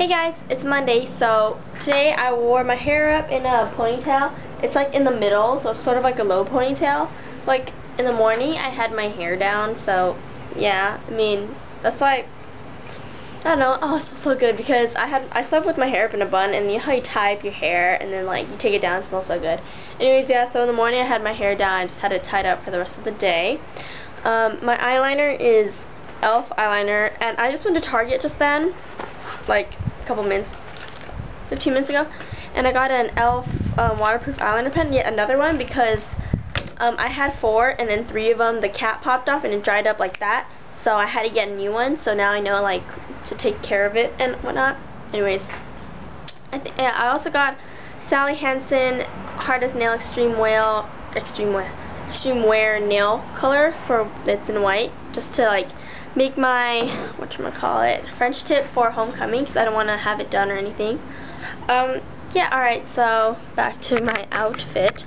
Hey guys, it's Monday, so today I wore my hair up in a ponytail. It's like in the middle, so it's sort of like a low ponytail. Like in the morning I had my hair down, so yeah, I mean, that's why, I don't know, oh it smells so good because I had, I slept with my hair up in a bun and you know how you tie up your hair and then like you take it down, it smells so good. Anyways, yeah, so in the morning I had my hair down, I just had it tied up for the rest of the day. Um, my eyeliner is e.l.f. eyeliner and I just went to Target just then like a couple minutes, 15 minutes ago, and I got an e.l.f. Um, waterproof eyeliner pen, yet another one, because um, I had four, and then three of them, the cap popped off, and it dried up like that, so I had to get a new one, so now I know, like, to take care of it and whatnot. Anyways, I, yeah, I also got Sally Hansen Hard as Nail Extreme Whale, Extreme Wear, Extreme Wear Nail Color for, it's in white, just to, like, make my, what call it, French tip for homecoming because I don't want to have it done or anything. Um, yeah, alright, so back to my outfit.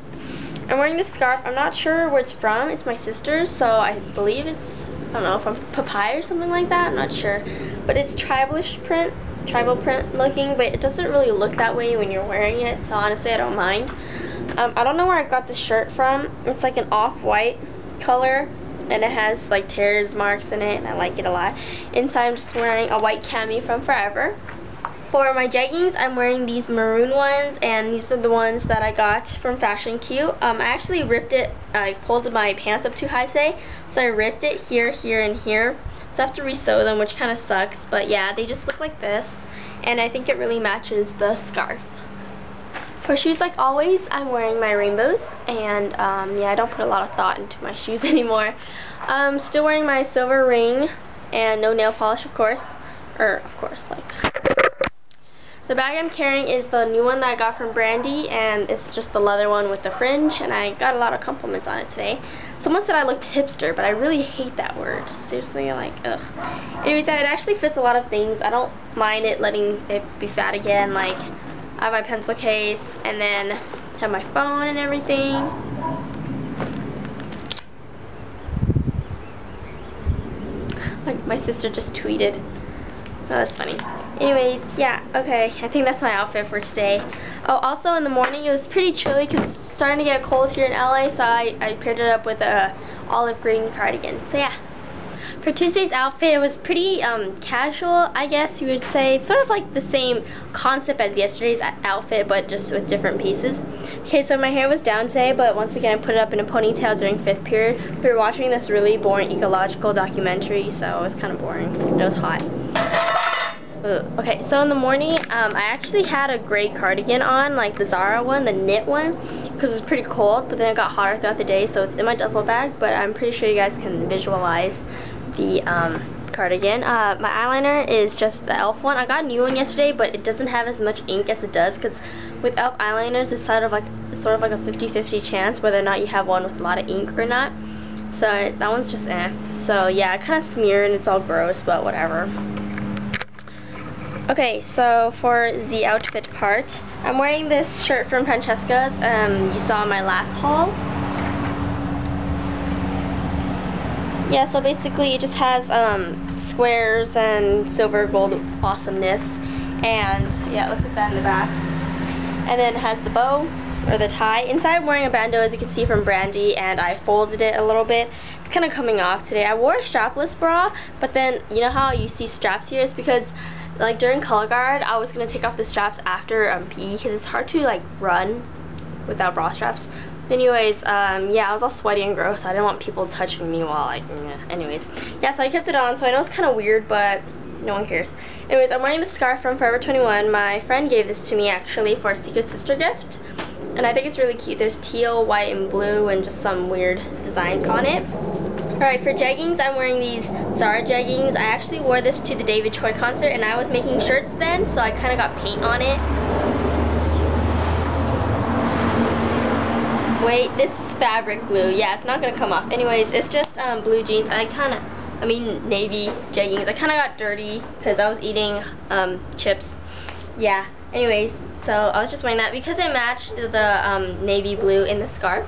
I'm wearing this scarf. I'm not sure where it's from. It's my sister's, so I believe it's, I don't know, from Papaya or something like that. I'm not sure. But it's tribalish print, tribal print looking, but it doesn't really look that way when you're wearing it, so honestly I don't mind. Um, I don't know where I got the shirt from. It's like an off-white color and it has like tears marks in it and I like it a lot. Inside I'm just wearing a white cami from Forever. For my jeggings, I'm wearing these maroon ones, and these are the ones that I got from Fashion Q. Um, I actually ripped it, I pulled my pants up too high, say, so I ripped it here, here, and here. So I have to resew them, which kind of sucks, but yeah, they just look like this, and I think it really matches the scarf. For shoes, like always, I'm wearing my rainbows, and um, yeah, I don't put a lot of thought into my shoes anymore. I'm still wearing my silver ring, and no nail polish, of course. Or, of course, like... The bag I'm carrying is the new one that I got from Brandy, and it's just the leather one with the fringe, and I got a lot of compliments on it today. Someone said I looked hipster, but I really hate that word. Seriously, like, ugh. Anyways, it actually fits a lot of things. I don't mind it letting it be fat again, like... I have my pencil case and then have my phone and everything. My, my sister just tweeted. Oh, that's funny. Anyways, yeah, okay. I think that's my outfit for today. Oh, also in the morning it was pretty chilly because it's starting to get cold here in LA, so I, I paired it up with a olive green cardigan. So yeah. For Tuesday's outfit, it was pretty um, casual, I guess you would say. It's sort of like the same concept as yesterday's outfit, but just with different pieces. Okay, so my hair was down today, but once again, I put it up in a ponytail during fifth period. We were watching this really boring ecological documentary, so it was kind of boring. It was hot. Okay, so in the morning, um, I actually had a gray cardigan on, like the Zara one, the knit one, because it was pretty cold, but then it got hotter throughout the day, so it's in my duffel bag, but I'm pretty sure you guys can visualize the um, cardigan. Uh, my eyeliner is just the e.l.f. one. I got a new one yesterday, but it doesn't have as much ink as it does because with e.l.f. eyeliners, it's sort of like sort of like a 50-50 chance whether or not you have one with a lot of ink or not. So that one's just eh. So yeah, it kind of smeared and it's all gross, but whatever. Okay, so for the outfit part, I'm wearing this shirt from Francesca's. Um, you saw my last haul. Yeah, so basically it just has um, squares and silver gold awesomeness. And yeah, it looks like that in the back. And then it has the bow or the tie. Inside I'm wearing a bandeau as you can see from Brandy and I folded it a little bit. It's kind of coming off today. I wore a strapless bra, but then you know how you see straps here? It's because like during color guard, I was going to take off the straps after um, PE because it's hard to like run without bra straps. Anyways, um, yeah, I was all sweaty and gross. I didn't want people touching me while yeah. anyways. Yeah, so I kept it on, so I know it's kind of weird, but no one cares. Anyways, I'm wearing the scarf from Forever 21. My friend gave this to me, actually, for a Secret Sister gift. And I think it's really cute. There's teal, white, and blue, and just some weird designs on it. Alright, for jeggings, I'm wearing these Zara jeggings. I actually wore this to the David Choi concert, and I was making shirts then, so I kind of got paint on it. Wait, this is fabric glue. Yeah, it's not gonna come off. Anyways, it's just um, blue jeans. I kind of, I mean navy jeggings. I kind of got dirty because I was eating um, chips. Yeah, anyways, so I was just wearing that because it matched the um, navy blue in the scarf.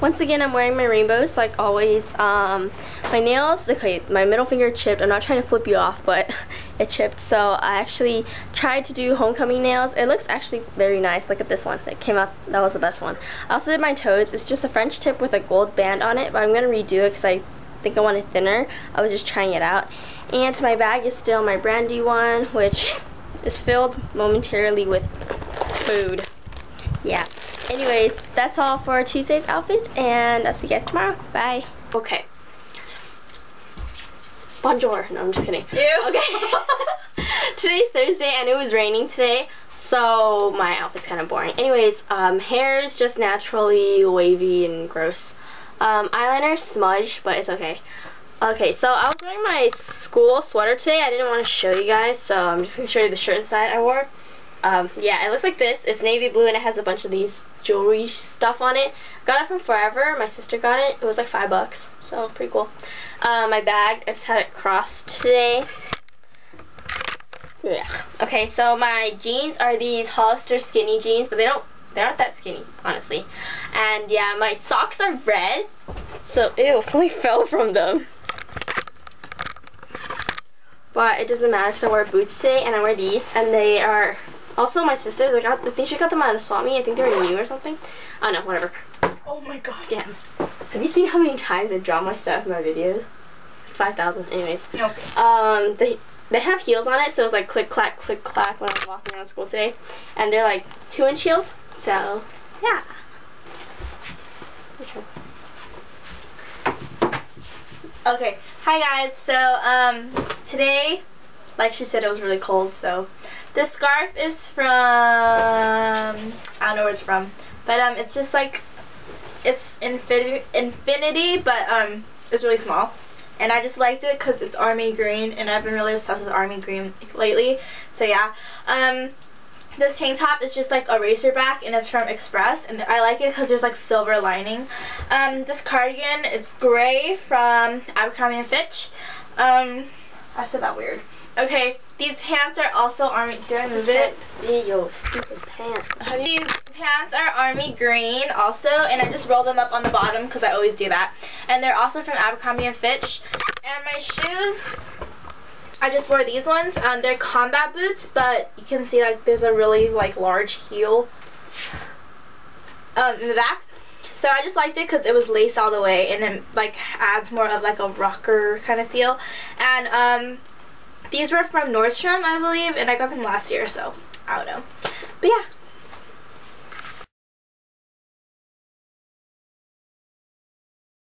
Once again, I'm wearing my rainbows like always. Um, my nails, okay, my middle finger chipped. I'm not trying to flip you off, but it chipped. So I actually tried to do homecoming nails. It looks actually very nice. Look at this one. That came out, that was the best one. I also did my toes. It's just a French tip with a gold band on it, but I'm going to redo it because I think I want it thinner. I was just trying it out. And my bag is still my brandy one, which is filled momentarily with food. Yeah. Anyways, that's all for Tuesday's outfit, and I'll see you guys tomorrow. Bye. Okay. Bonjour. No, I'm just kidding. Ew. Okay. Today's Thursday, and it was raining today, so my outfit's kind of boring. Anyways, um, hair is just naturally wavy and gross. Um, eyeliner smudge, but it's okay. Okay, so I was wearing my school sweater today. I didn't want to show you guys, so I'm just going to show you the shirt inside I wore. Um, yeah, it looks like this. It's navy blue and it has a bunch of these jewelry stuff on it. Got it from Forever. My sister got it. It was like five bucks, so pretty cool. Uh, my bag, I just had it crossed today. Yeah. Okay, so my jeans are these Hollister skinny jeans, but they don't, they aren't that skinny, honestly. And yeah, my socks are red. So, ew, something fell from them. But it doesn't matter because I wear boots today and I wear these and they are also my sisters. I got I think she got them out of Swap I think they were new or something. I don't know, whatever. Oh my god. Damn. Have you seen how many times I drop my stuff in my videos? 5,000. Anyways. Nope. Um, they, they have heels on it, so it was like click, clack, click, clack when I was walking around school today. And they're like two inch heels, so yeah. Okay. Hi guys. So um today like she said it was really cold so this scarf is from I don't know where it's from but um it's just like it's infinity infinity but um it's really small and I just liked it because it's army green and I've been really obsessed with army green lately so yeah um this tank top is just like a racer back and it's from Express and I like it because there's like silver lining. Um, this cardigan, it's gray from Abercrombie & Fitch. Um, I said that weird. Okay, these pants are also army, did I move it? See your stupid pants. These pants are army green also and I just rolled them up on the bottom because I always do that. And they're also from Abercrombie & Fitch. And my shoes I just wore these ones. Um, they're combat boots, but you can see like there's a really like large heel um, in the back. So I just liked it because it was lace all the way and it like adds more of like a rocker kind of feel. And um, these were from Nordstrom, I believe, and I got them last year, so I don't know. But yeah,